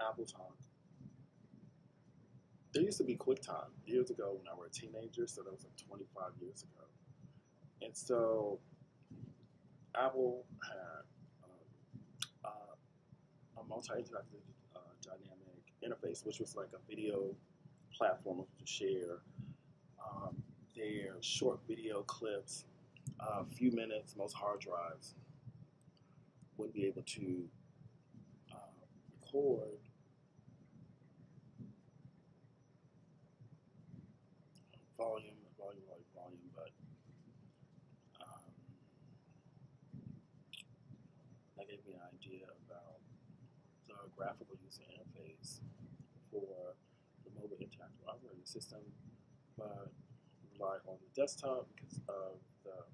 Apple Talk. There used to be QuickTime years ago when I was a teenager, so that was like 25 years ago. And so Apple had um, uh, a multi-interactive uh, dynamic interface, which was like a video platform to share um, their short video clips, a uh, few minutes, most hard drives would be able to volume, volume, volume, volume, but um, that gave me an idea about the graphical user interface for the mobile interactive operating system, but rely on the desktop because of the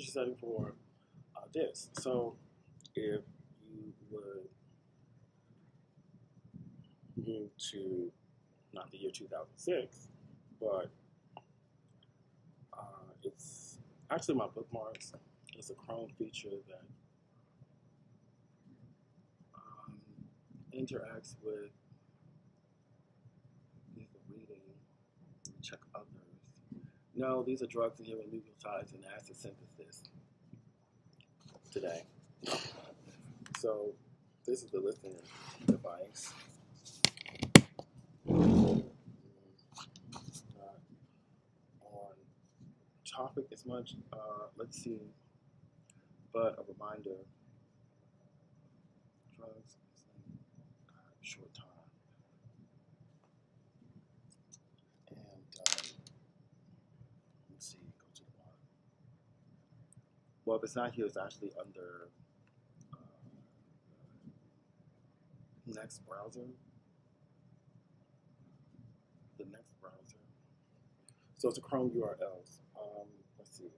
setting for uh, this. So if you would move to not the year 2006, but uh, it's actually my bookmarks. It's a Chrome feature that um, interacts with No, these are drugs and nucleotides and acid synthesis today. So this is the listening device. Not on topic as much. Uh, let's see. But a reminder. Drugs. Short time. Well, if it's not here, it's actually under uh, next browser. The next browser. So it's a Chrome URLs. Um, let's see.